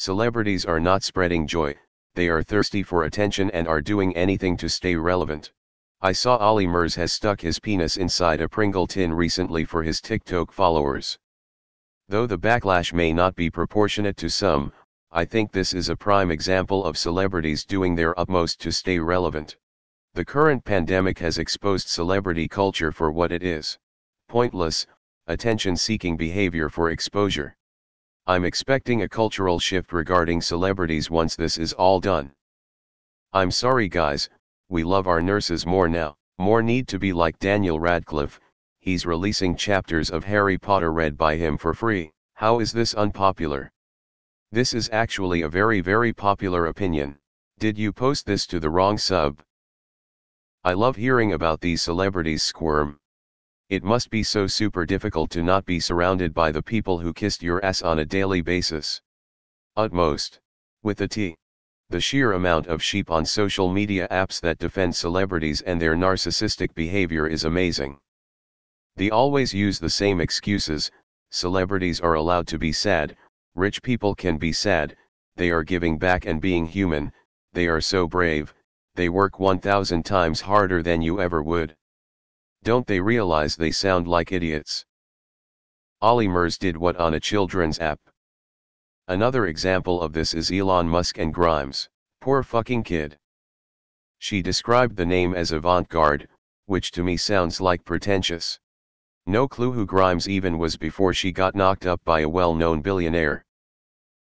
Celebrities are not spreading joy, they are thirsty for attention and are doing anything to stay relevant. I saw Ollie Murs has stuck his penis inside a Pringle tin recently for his TikTok followers. Though the backlash may not be proportionate to some, I think this is a prime example of celebrities doing their utmost to stay relevant. The current pandemic has exposed celebrity culture for what it is pointless, attention seeking behavior for exposure. I'm expecting a cultural shift regarding celebrities once this is all done. I'm sorry guys, we love our nurses more now, more need to be like Daniel Radcliffe, he's releasing chapters of Harry Potter read by him for free, how is this unpopular? This is actually a very very popular opinion, did you post this to the wrong sub? I love hearing about these celebrities squirm. It must be so super difficult to not be surrounded by the people who kissed your ass on a daily basis. Utmost. With a T. The sheer amount of sheep on social media apps that defend celebrities and their narcissistic behavior is amazing. They always use the same excuses, celebrities are allowed to be sad, Rich people can be sad, they are giving back and being human, they are so brave, they work 1000 times harder than you ever would. Don't they realize they sound like idiots? Ollie Murs did what on a children's app? Another example of this is Elon Musk and Grimes, poor fucking kid. She described the name as avant-garde, which to me sounds like pretentious. No clue who Grimes even was before she got knocked up by a well-known billionaire.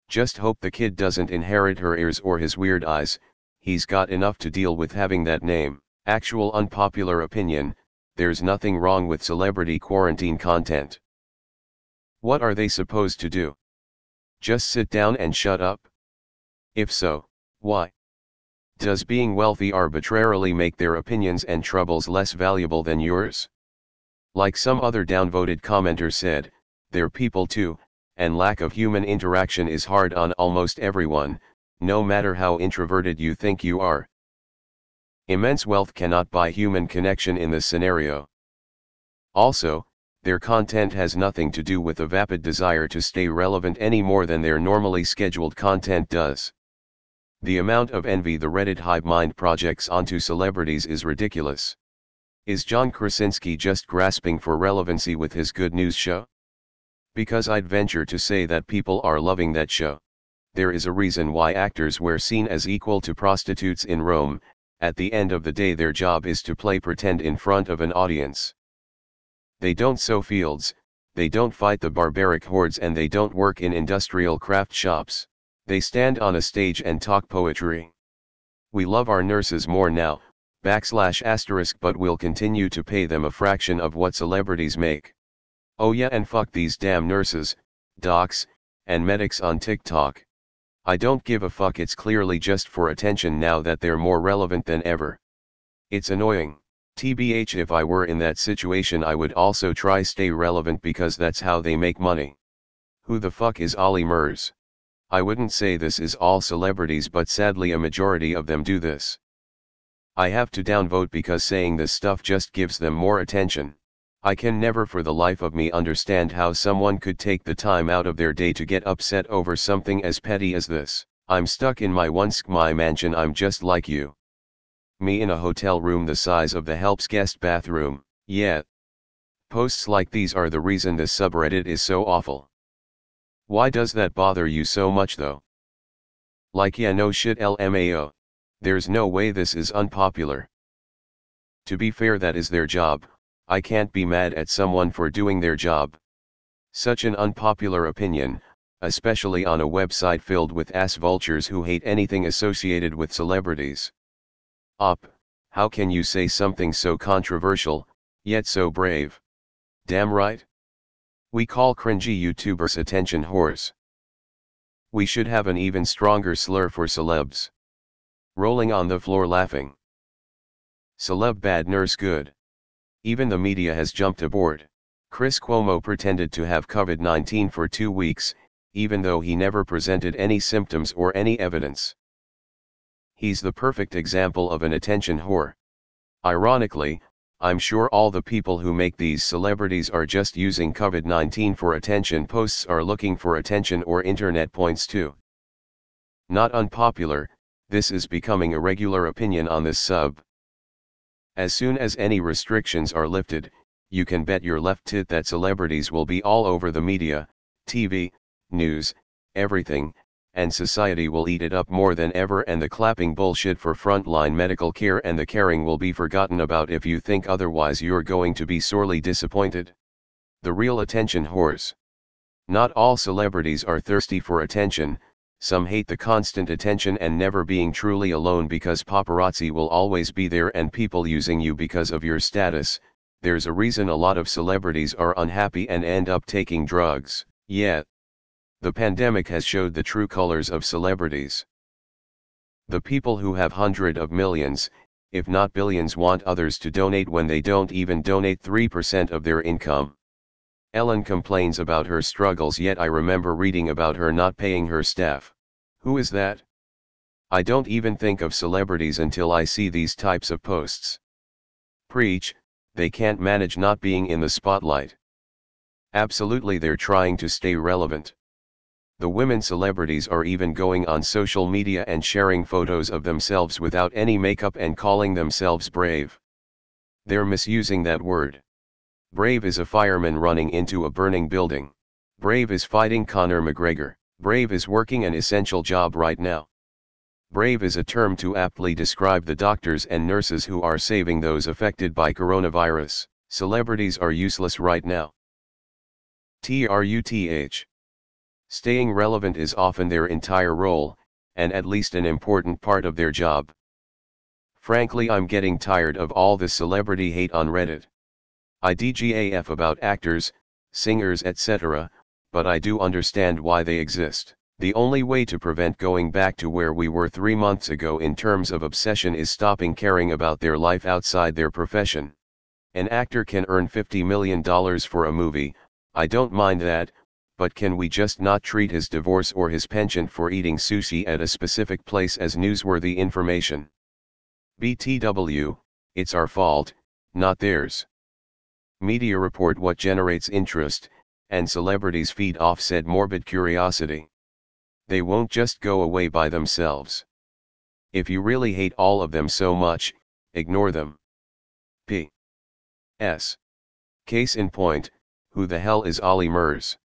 Just hope the kid doesn't inherit her ears or his weird eyes, he's got enough to deal with having that name. Actual unpopular opinion, there's nothing wrong with celebrity quarantine content. What are they supposed to do? Just sit down and shut up? If so, why? Does being wealthy arbitrarily make their opinions and troubles less valuable than yours? Like some other downvoted commenter said, they're people too, and lack of human interaction is hard on almost everyone, no matter how introverted you think you are. Immense wealth cannot buy human connection in this scenario. Also, their content has nothing to do with a vapid desire to stay relevant any more than their normally scheduled content does. The amount of envy the Reddit hive mind projects onto celebrities is ridiculous. Is John Krasinski just grasping for relevancy with his good news show? Because I'd venture to say that people are loving that show. There is a reason why actors were seen as equal to prostitutes in Rome, at the end of the day their job is to play pretend in front of an audience. They don't sow fields, they don't fight the barbaric hordes and they don't work in industrial craft shops, they stand on a stage and talk poetry. We love our nurses more now, backslash asterisk but we'll continue to pay them a fraction of what celebrities make. Oh yeah and fuck these damn nurses, docs, and medics on TikTok. I don't give a fuck it's clearly just for attention now that they're more relevant than ever. It's annoying, tbh if I were in that situation I would also try stay relevant because that's how they make money. Who the fuck is Ollie Murs? I wouldn't say this is all celebrities but sadly a majority of them do this. I have to downvote because saying this stuff just gives them more attention. I can never for the life of me understand how someone could take the time out of their day to get upset over something as petty as this. I'm stuck in my once my mansion I'm just like you. Me in a hotel room the size of the helps guest bathroom, yeah. Posts like these are the reason this subreddit is so awful. Why does that bother you so much though? Like yeah no shit lmao. There's no way this is unpopular. To be fair that is their job, I can't be mad at someone for doing their job. Such an unpopular opinion, especially on a website filled with ass vultures who hate anything associated with celebrities. Up, how can you say something so controversial, yet so brave? Damn right. We call cringy YouTubers attention whores. We should have an even stronger slur for celebs. Rolling on the floor laughing. Celeb bad nurse good. Even the media has jumped aboard. Chris Cuomo pretended to have COVID-19 for two weeks, even though he never presented any symptoms or any evidence. He's the perfect example of an attention whore. Ironically, I'm sure all the people who make these celebrities are just using COVID-19 for attention posts are looking for attention or internet points too. Not unpopular, this is becoming a regular opinion on this sub. As soon as any restrictions are lifted, you can bet your left tit that celebrities will be all over the media, TV, news, everything, and society will eat it up more than ever and the clapping bullshit for frontline medical care and the caring will be forgotten about if you think otherwise you're going to be sorely disappointed. The real attention whores. Not all celebrities are thirsty for attention, some hate the constant attention and never being truly alone because paparazzi will always be there and people using you because of your status, there's a reason a lot of celebrities are unhappy and end up taking drugs, yet. The pandemic has showed the true colors of celebrities. The people who have hundred of millions, if not billions want others to donate when they don't even donate 3% of their income. Ellen complains about her struggles yet I remember reading about her not paying her staff. Who is that? I don't even think of celebrities until I see these types of posts. Preach, they can't manage not being in the spotlight. Absolutely they're trying to stay relevant. The women celebrities are even going on social media and sharing photos of themselves without any makeup and calling themselves brave. They're misusing that word. Brave is a fireman running into a burning building. Brave is fighting Conor McGregor. Brave is working an essential job right now. Brave is a term to aptly describe the doctors and nurses who are saving those affected by coronavirus. Celebrities are useless right now. TRUTH Staying relevant is often their entire role, and at least an important part of their job. Frankly I'm getting tired of all the celebrity hate on Reddit. I DGAF about actors, singers etc., but I do understand why they exist. The only way to prevent going back to where we were three months ago in terms of obsession is stopping caring about their life outside their profession. An actor can earn $50 million for a movie, I don't mind that, but can we just not treat his divorce or his penchant for eating sushi at a specific place as newsworthy information? BTW, it's our fault, not theirs. Media report what generates interest, and celebrities feed off said morbid curiosity. They won't just go away by themselves. If you really hate all of them so much, ignore them. P. S. Case in point, who the hell is Ollie Murs?